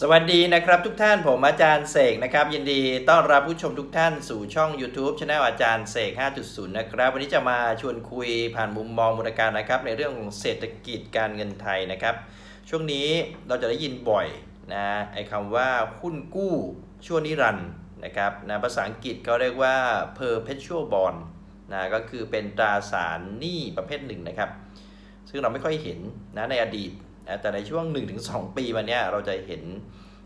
สวัสดีนะครับทุกท่านผมอาจารย์เสกนะครับ ยินดีต้อนรับผู้ชมทุกท่านสู่ช่อง YouTube c h anel อาจารย์เสก 5.0 นะครับ วันนี้จะมาชวนคุยผ่านมุมมองมูลการนะครับ ในเรื่องของเศรษฐกิจการเงินไทยนะครับ ช่วงนี้เราจะได้ยินบ่อยนะไอ้คำว่าหุ้นกู้ชั่วนิรันด์นะครับนะภาษาอังกฤษเขาเรียกว่า perpetual bond นะก็คือเป็นตราสารหนี้ประเภทหนึ่งนะครับ ซึ่งเราไม่ค่อยเห็นนะในอดีต นะแต่ในช่วง 1-2 ปีมาเนี้ยเราจะเห็น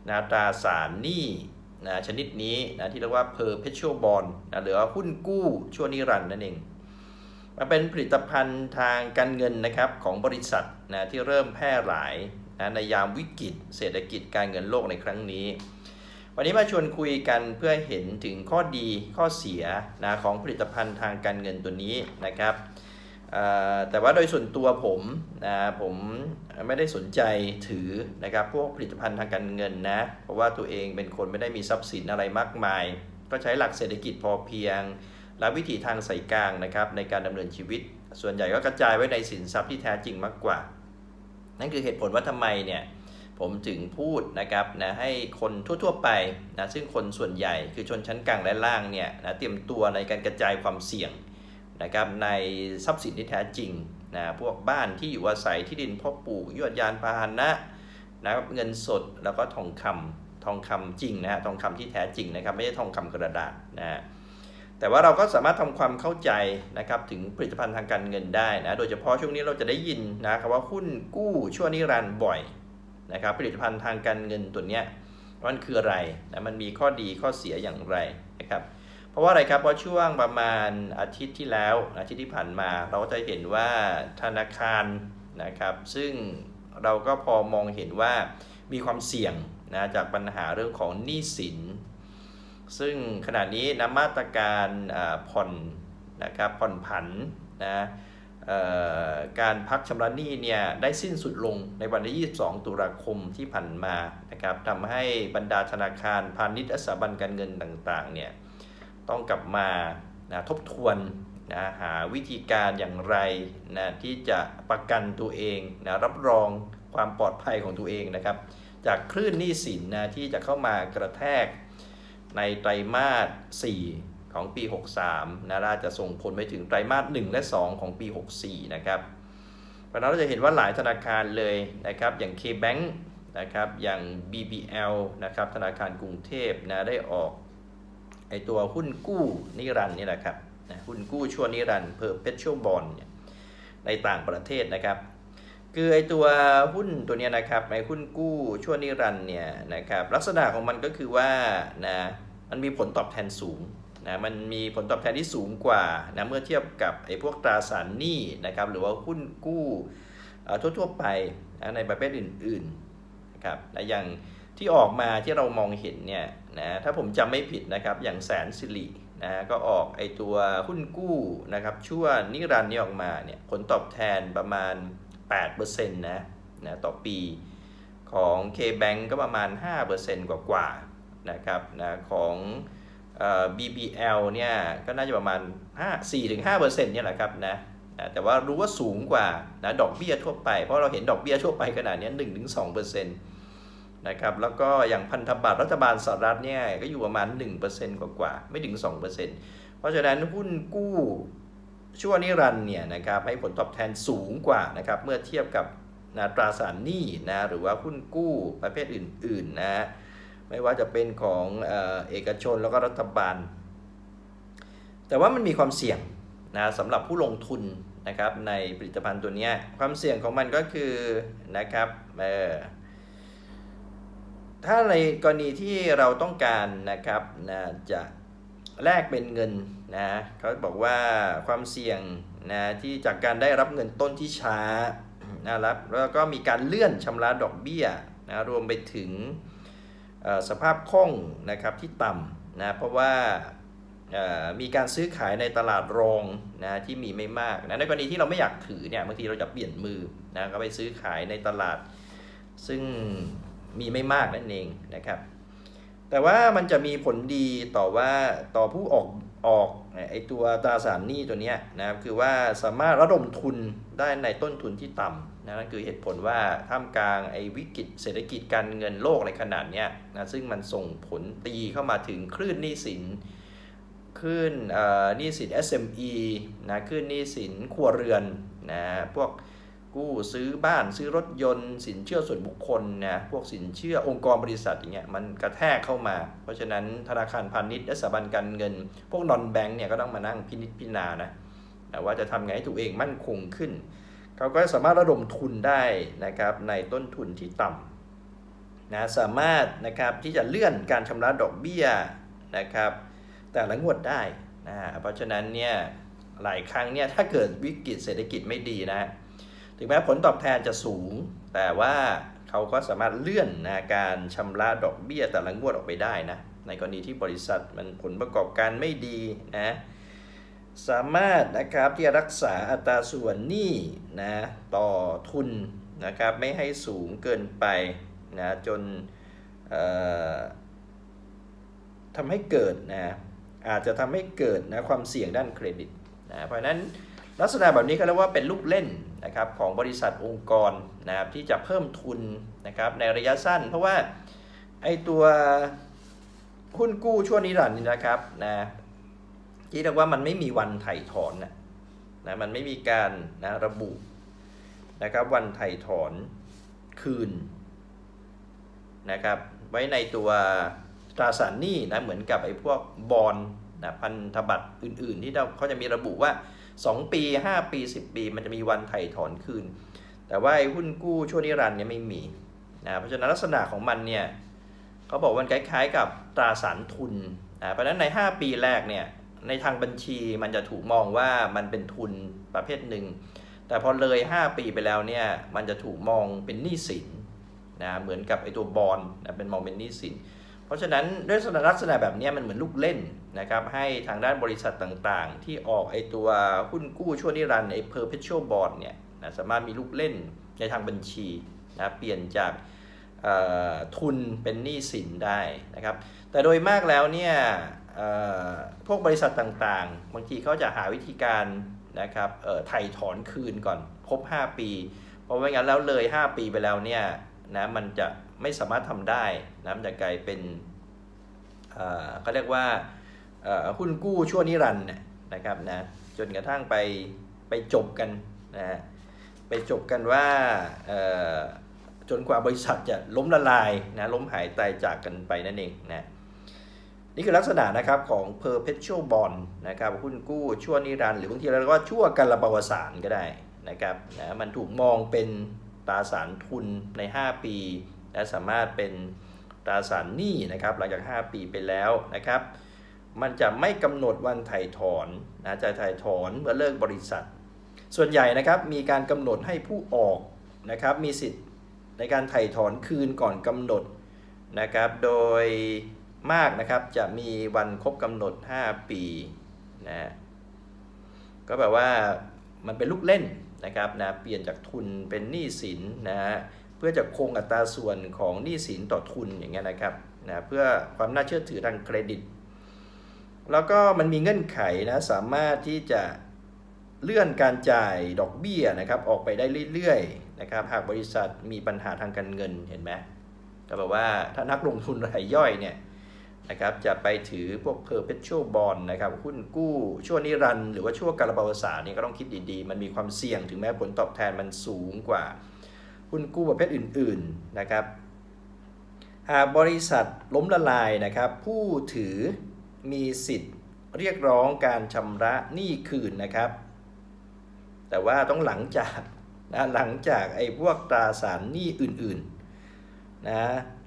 นะตราสารหนี้นะชนิดนี้นะที่เรียกว่า perpetual bond นะหรือว่าหุ้นกู้ชั่วนิรันดร์นั่นเองมันเป็นผลิตภัณฑ์ทางการเงินนะครับของบริษัทนะที่เริ่มแพร่หลายนะในยามวิกฤต เศรษฐกิจการเงินโลกในครั้งนี้ วันนี้มาชวนคุยกันเพื่อเห็นถึงข้อดีข้อเสียนะของผลิตภัณฑ์ทางการเงินตัวนี้นะครับ แต่ว่าโดยส่วนตัวผมนะผมไม่ได้สนใจถือนะครับพวกผลิตภัณฑ์ทางการเงินนะ เพราะว่าตัวเองเป็นคนไม่ได้มีทรัพย์สินอะไรมากมาย ก็ใช้หลักเศรษฐกิจพอเพียง และวิถีทางสายกลางนะครับในการดำเนินชีวิต ส่วนใหญ่ก็กระจายไว้ในสินทรัพย์ที่แท้จริงมากกว่า นั่นคือเหตุผลว่าทำไมเนี่ยผมถึงพูดนะครับนะให้คนทั่วๆไปนะซึ่งคนส่วนใหญ่คือชนชั้นกลางและล่างเนี่ยนะเตรียมตัวในการกระจายความเสี่ยง นะครับในทรัพย์สินที่แท้จริงนะพวกบ้านที่อยู่อาศัยที่ดินพ่อปลูกยวดยานพาหนะนะครับเงินสดแล้วก็ทองคำทองคำจริงนะฮะทองคำที่แท้จริงนะครับไม่ใช่ทองคำกระดาษนะแต่ว่าเราก็สามารถทำความเข้าใจนะครับถึงผลิตภัณฑ์ทางการเงินได้นะโดยเฉพาะช่วงนี้เราจะได้ยินนะครับว่าหุ้นกู้ชั่วนิรันด์บ่อยนะครับผลิตภัณฑ์ทางการเงินตัวเนี้ยมันคืออะไรนะมันมีข้อดีข้อเสียอย่างไรนะครับ ราะว่าอะไรครับเพราะช่วงประมาณอาทิตย์ที่แล้ว อาทิตย์ที่ผ่านมา เราก็จะเห็นว่าธนาคารนะครับ ซึ่งเราก็พอมองเห็นว่ามีความเสี่ยงนะจากปัญหาเรื่องของหนี้สิน ซึ่งขณะนี้นะมาตรการผ่อนนะครับผ่อนผันนะการพักชำระหนี้เนี่ยได้สิ้นสุดลงในวันที่ 22 ตุลาคมที่ผ่านมานะครับทำให้บรรดาธนาคารพาณิชย์และสถาบันการเงินต่างๆเนี่ย ต้องกลับมานะทบทวนนะหาวิธีการอย่างไรนะที่จะประกันตัวเองนะรับรองความปลอดภัยของตัวเองนะครับ จากคลื่นหนี้สินนะที่จะเข้ามากระแทกในไตรมาส 4 ของปี 63นะน่าจะส่งผลไปถึงไตรมาส 1 และ 2 ของปี 64 นะครับเพราะนั้นเราจะเห็นว่าหลายธนาคารเลยนะครับ อย่าง K-Bank นะครับ อย่าง BBL นะครับ ธนาคารกรุงเทพนะได้ออก ไอตัวหุ้นกู้นิรันด์นี่แหละครับนะหุ้นกู้ชั่วนิรันด์ perpetual bond เนี่ยในต่างประเทศนะครับ คือไอตัวหุ้นตัวนี้นะครับไอหุ้นกู้ชั่วนิรันด์เนี่ยนะครับลักษณะของมันก็คือว่านะมันมีผลตอบแทนสูงนะมันมีผลตอบแทนที่สูงกว่านะเมื่อเทียบกับไอพวกตราสารหนี้นะครับหรือว่าหุ้นกู้ทั่วๆไปนะในประเภทอื่นๆนะครับนะอย่าง ที่ออกมาที่เรามองเห็นเนี่ยนะถ้าผมจำไม่ผิดนะครับอย่างแสนสิรินะก็ออกไอตัวหุ้นกู้นะครับชั่วนิรันดร์นี้ออกมาเนี่ยผลตอบแทนประมาณ 8%นะนะต่อปีของ K-Bank ก็ประมาณ 5%กว่ากว่านะครับนะของ BBL เนี่ยก็น่าจะประมาณ4-5%เนี่ยแหละครับนะนะแต่ว่ารู้ว่าสูงกว่านะดอกเบี้ยทั่วไป เพราะเราเห็นดอกเบี้ยทั่วไปขนาดนี้1-2% นะครับแล้วก็อย่างพันธบัตรรัฐบาลสหรัฐเนี่ยก็อยู่ประมาณ 1%กว่ากว่าไม่ถึง 2%เพราะฉะนั้นหุ้นกู้ชั่วนิรันเนี่ยนะครับให้ผลตอบแทนสูงกว่านะครับเมื่อเทียบกับนะตราสารหนี้นะหรือว่าหุ้นกู้ประเภทอื่นๆนะไม่ว่าจะเป็นของเอกชนแล้วก็รัฐบาล แต่ว่ามันมีความเสี่ยงนะสำหรับผู้ลงทุนนะครับในผลิตภัณฑ์ตัวนี้ความเสี่ยงของมันก็คือนะครับเออ ถ้าในกรณีที่เราต้องการนะครับนะจะแลกเป็นเงินนะเขาบอกว่าความเสี่ยงนะที่จากการได้รับเงินต้นที่ช้านะครับแล้วก็มีการเลื่อนชำระดอกเบี้ยนะรวมไปถึงสภาพคล่องนะครับที่ต่ำนะเพราะว่ามีการซื้อขายในตลาดรองนะที่มีไม่มากนะในกรณีที่เราไม่อยากถือเนี่ยบางทีเราจะเปลี่ยนมือนะก็ไปซื้อขายในตลาด ซึ่ง มีไม่มากนั่นเองนะครับ แต่ว่ามันจะมีผลดีต่อว่าต่อผู้ออกออกไอตัวตราสารหนี้ตัวเนี้ยนะครับคือว่าสามารถระดมทุนได้ในต้นทุนที่ต่ำนะนั่นคือเหตุผลว่าท่ามกลางไอวิกฤตเศรษฐกิจการเงินโลกในขนาดเนี้ยนะซึ่งมันส่งผลตีเข้ามาถึงคลื่นหนี้สินคลื่นหนี้สิน SME นะคลื่นหนี้สินครัวเรือนนะพวก กู้ซื้อบ้านซื้อรถยนต์ สินเชื่อส่วนบุคคลนะพวกสินเชื่อองค์กรบริษัทอย่างเงี้ยมันกระแทกเข้ามา เพราะฉะนั้นธนาคารพาณิชย์และสถาบันการเงิน พวกนอนแบงก์เนี่ยก็ต้องมานั่งพินิจพิจารณานะว่าจะทำไงให้ตัวเองมั่นคงขึ้น เขาก็สามารถระดมทุนได้นะครับในต้นทุนที่ต่ำนะสามารถนะครับที่จะเลื่อนการชำระดอกเบี้ยนะครับ แต่ละงวดได้นะเพราะฉะนั้นเนี่ยหลายครั้งเนี่ยถ้าเกิดวิกฤตเศรษฐกิจไม่ดีนะ ถึงแม้ผลตอบแทนจะสูง แต่ว่าเขาก็สามารถเลื่อนนะการชำระดอกเบี้ยแต่ละงวดออกไปได้นะ ในกรณีที่บริษัทมันผลประกอบการไม่ดีนะสามารถนะครับที่จะรักษาอัตราส่วนหนี้นะต่อทุนนะครับไม่ให้สูงเกินไปนะจนทำให้เกิดนะอาจจะทำให้เกิดนะความเสี่ยงด้านเครดิตนะเพราะนั้น ลักษณะแบบนี้ก็เรียกว่าเป็นลูกเล่นนะครับของบริษัทองค์กรนะครับที่จะเพิ่มทุนนะครับในระยะสั้น เพราะว่าไอตัวหุ้นกู้ช่วงนิรันนี่นะครับนะที่เรียกว่ามันไม่มีวันไถ่ถอนนะนะมันไม่มีการนะระบุนะครับวันไถ่ถอนคืนนะครับไว้ในตัวตราสารหนี้นะเหมือนกับไอ้พวกบอลนะพันธบัตรอื่น ๆ ที่เขาจะมีระบุว่า 2 ปี 5 ปี 10 ปี มันจะมีวันไถ่ถอนคืน แต่ว่าไอ้หุ้นกู้ช่วงนิรันดร์เนี่ยไม่มีนะเพราะฉะนั้นลักษณะของมันเนี่ยเขาบอกว่าคล้ายๆกับตราสารทุนนะเพราะฉะนั้นใน 5 ปีแรกเนี่ยในทางบัญชีมันจะถูกมองว่ามันเป็นทุนประเภทหนึ่ง แต่พอเลย 5 ปีไปแล้วเนี่ยมันจะถูกมองเป็นหนี้สินนะเหมือนกับไอ้ตัวบอลนะเป็นมองเป็นหนี้สิน เพราะฉะนั้นด้วยลักษณะแบบนี้มันเหมือนลูกเล่น นะครับให้ทางด้านบริษัทต่างๆ ที่ออกไอตัวหุ้นกู้ช่วงนิรันดร์ไอ perpetual bond เนี่ยนะสามารถมีลูกเล่นในทางบัญชีนะเปลี่ยนจากทุนเป็นหนี้สินได้นะครับ แต่โดยมากแล้วเนี่ยพวกบริษัทต่างๆ บางทีเขาจะหาวิธีการนะครับไถ่ถอนคืนก่อนครบ 5 ปี เพราะไม่งั้นแล้วเลย 5 ปีไปแล้วเนี่ยนะมันจะไม่สามารถทำได้นะมันจะกลายเป็นเขาเรียกว่า หุ้นกู้ชั่วนิรันด์นะครับนะจนกระทั่งไปไปจบกันนะไปจบกันว่าจนกว่าบริษัทจะล้มละลายนะล้มหายตายจากกันไปนั่นเองนะนี่คือลักษณะนะครับของ perpetual bond นะครับหุ้นกู้ชั่วนิรันดร์หรือบางทีเราเรียกว่าชั่วกันระบวสารก็ได้นะครับนะมันถูกมองเป็นตราสารทุนใน 5 ปี และสามารถเป็นตราสารหนี้นะครับหลังจาก 5 ปีไปแล้วนะครับ มันจะไม่กำหนดวันไถ่ถอนนะจะไถ่ถอนเมื่อเลิกบริษัท ส่วนใหญ่นะครับมีการกำหนดให้ผู้ออกนะครับมีสิทธิ์ในการไถ่ถอนคืนก่อนกำหนดนะครับโดยมากนะครับจะมีวันครบกำหนด 5 ปีนะก็แบบว่ามันเป็นลูกเล่นนะครับนะเปลี่ยนจากทุนเป็นหนี้สินนะเพื่อจะคงอัตราส่วนของหนี้สินต่อทุนอย่างเงี้ยนะครับนะเพื่อความน่าเชื่อถือทางเครดิต แล้วก็มันมีเงื่อนไขนะสามารถที่จะเลื่อนการจ่ายดอกเบี้ยนะครับออกไปได้เรื่อยๆนะครับหากบริษัทมีปัญหาทางการเงินเห็นไหมก็แปลว่าถ้านักลงทุนรายย่อยเนี่ยนะครับจะไปถือพวก perpetual bond นะครับหุ้นกู้ช่วงนิรันด์หรือว่าช่วงการระบาดศาสตร์นี่ก็ต้องคิดดีๆ มันมีความเสี่ยงถึงแม้ผลตอบแทนมันสูงกว่า หุ้นกู้ประเภทอื่นๆนะครับหากบริษัทล้มละลายนะครับผู้ถือ มีสิทธิ์เรียกร้องการชำระหนี้คืนนะครับ แต่ว่าต้องหลังจากนะหลังจากไอ้พวกตราสารหนี้อื่นๆนะ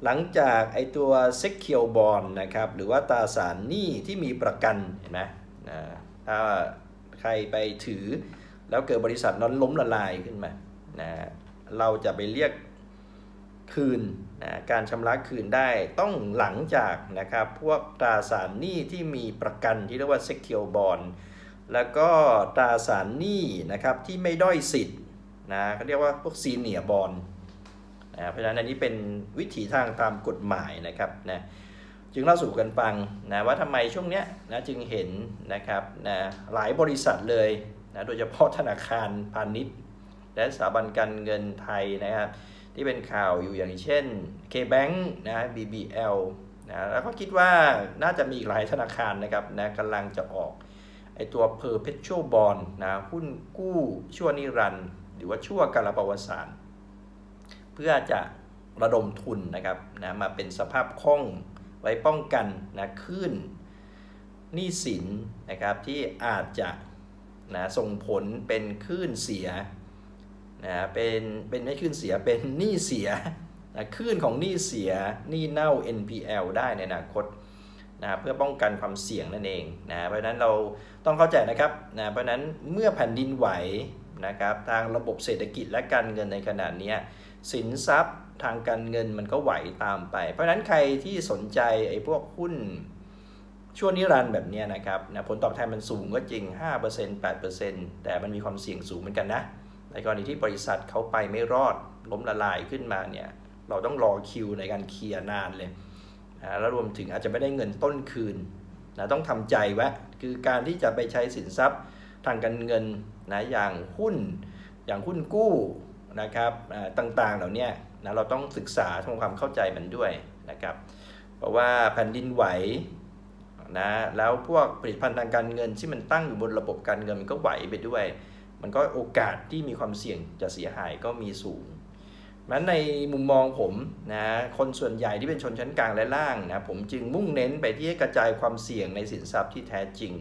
หลังจากไอ้ตัว secure bond นะครับหรือว่าตราสารหนี้ที่มีประกันเห็นไหมนะถ้าใครไปถือแล้วเกิดบริษัทนั้นล้มละลายขึ้นมานะเราจะไปเรียกคืน นะการชำระคืนได้ต้องหลังจากนะครับพวกตราสารหนี้ที่มีประกันที่เรียกว่า secure bond แล้วก็ตราสารหนี้นะครับที่ไม่ด้อยสิทธิ์นะเขาเรียกว่าพวก senior bond นะเพราะฉะนั้นอันนี้เป็นวิถีทางตามกฎหมายนะครับนะจึงเล่าสู่กันฟังนะว่าทำไมช่วงเนี้ยนะจึงเห็นนะครับนะหลายบริษัทเลยนะโดยเฉพาะธนาคารพาณิชย์ และสถาบันการเงินไทยนะครับ ที่เป็นข่าวอยู่อย่างเช่น K-Bank นะ BBL นะแล้วก็คิดว่าน่าจะมีอีกหลายธนาคารนะครับนะกำลังจะออกไอตัว perpetual bond นะหุ้นกู้ชั่วนิรันดร์หรือว่าชั่วกาลประวัติศาสตร์เพื่อจะระดมทุนนะครับนะมาเป็นสภาพคล่องไว้ป้องกันนะขึ้นหนี้สินนะครับที่อาจจะนะส่งผลเป็นคลื่นเสีย นะเป็นเป็นไม่คลื่นเสียเป็นหนี้เสียนะคลื่นของหนี้เสียหนี้เน่า NPL ได้ในอนาคตนะเพื่อป้องกันความเสี่ยงนั่นเองนะเพราะนั้นเราต้องเข้าใจนะครับนะเพราะนั้นเมื่อแผ่นดินไหวนะครับทางระบบเศรษฐกิจและการเงินในขณะนี้สินทรัพย์ทางการเงินมันก็ไหวตามไป เพราะฉะนั้นใครที่สนใจไอ้พวกหุ้นช่วงนิรันด์แบบนี้นะครับนะผลตอบแทนมันสูงก็จริง 5% 8%แต่มันมีความเสี่ยงสูงเหมือนกันนะ ในกรณีที่บริษัทเขาไปไม่รอดล้มละลายขึ้นมาเนี่ยเราต้องรอคิวในการเคลียร์นานเลยนะแล้วรวมถึงอาจจะไม่ได้เงินต้นคืนนะต้องทำใจไว้คือการที่จะไปใช้สินทรัพย์ทางการเงินนะอย่างหุ้น อย่างหุ้นกู้นะครับต่างๆเหล่านี้นะเราต้องศึกษาทำความเข้าใจมันด้วยนะครับเพราะว่าแผ่นดินไหวนะแล้วพวกผลิตภัณฑ์ทางการเงินที่มันตั้งอยู่บนระบบการเงินมันก็ไหวไปด้วย มันก็โอกาสที่มีความเสี่ยงจะเสียหายก็มีสูงนั้นในมุมมองผมนะคนส่วนใหญ่ที่เป็นชนชั้นกลางและล่างนะผมจึงมุ่งเน้นไปที่กระจายความเสี่ยงในสินทรัพย์ที่แท้จริง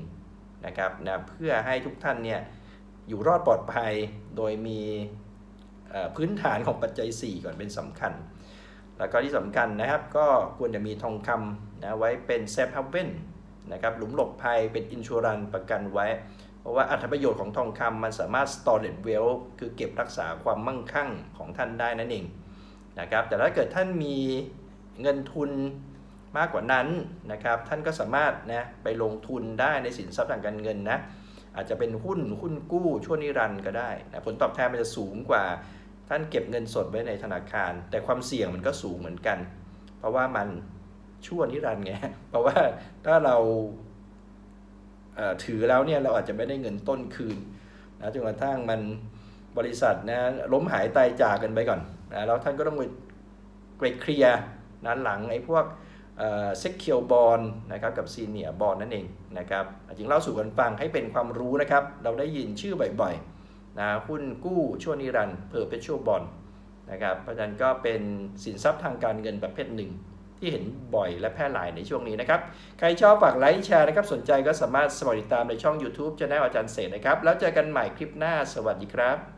นะครับนะเพื่อให้ทุกท่านเนี่ยอยู่รอดปลอดภัยโดยมีพื้นฐานของปัจจัย 4 ก่อนเป็นสำคัญ แล้วก็ที่สำคัญนะครับก็ควรจะมีทองคำนะไว้เป็นเซฟฮับเว่นนะครับหลุมหลบภัยเป็นอินชูรันประกันไว้เราะว่าอัตประโยชน์ของทองคำมันสามารถ storage wealth คือเก็บรักษาความมั่งคั่งของท่านได้นั่นเองนะครับแต่ถ้าเกิดท่านมีเงินทุนมากกว่านั้นนะครับท่านก็สามารถนะไปลงทุนได้ในสินทรัพย์ทางการเงินนะอาจจะเป็นหุ้นหุ้นกู้ช่วนิรันด์ก็ได้นะผลตอบแทนมันจะสูงกว่าท่านเก็บเงินสดไว้ในธนาคาร แต่ความเสี่ยงมันก็สูงเหมือนกัน เพราะว่ามันชั่วนิรันดร์ไงเพราะว่าถ้าเรา ถือแล้วเนี่ยเราอาจจะไม่ได้เงินต้นคืนนะจนกระทั่งมันบริษัทนะล้มหายตายจากกันไปก่อนนะแล้วท่านก็ต้องไปเคลียร์นั้นหลังไอ้พวก secured bond นะครับกับ senior bond นั่นเองนะครับจริงเล่าสู่กันฟังให้เป็นความรู้นะครับ เราได้ยินชื่อบ่อยๆนะหุ้นกู้ชั่วนิรันดร์ perpetual bondนะครับเพราะฉะนั้นก็เป็นสินทรัพย์ทางการเงินประเภทหนึ่ง ที่เห็นบ่อยและแพร่หลายในช่วงนี้นะครับ ใครชอบฝากไลค์แชร์นะครับ สนใจก็สามารถสมัครติดตามในช่อง YouTube จะแนลอาจารย์เสกนะครับ แล้วเจอกันใหม่คลิปหน้า สวัสดีครับ